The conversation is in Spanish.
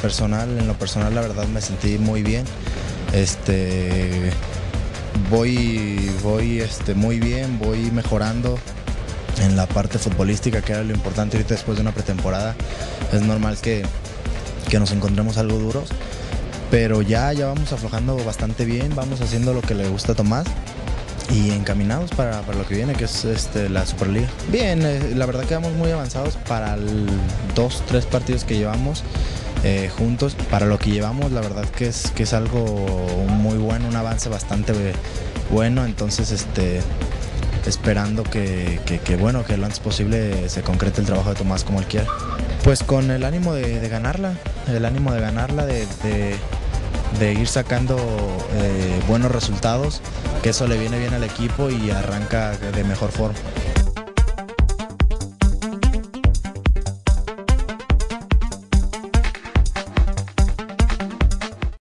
personal, en lo personal la verdad me sentí muy bien. Este voy, voy este, muy bien, voy mejorando en la parte futbolística, que era lo importante ahorita después de una pretemporada. Es normal que, que nos encontremos algo duros, pero ya, ya vamos aflojando bastante bien, vamos haciendo lo que le gusta a Tomás y encaminados para, para lo que viene, que es este, la Superliga. Bien, eh, la verdad que vamos muy avanzados para el dos, tres partidos que llevamos. eh, juntos para lo que llevamos la verdad que es que es algo muy bueno un avance bastante bueno entonces este esperando que, que- bueno que lo antes posible se concrete el trabajo de Tomás como él quiera pues con el ánimo de, ganarla el ánimo de ganarla de- de ir sacando eh, buenos resultados que eso le viene bien al equipo y arranca de mejor forma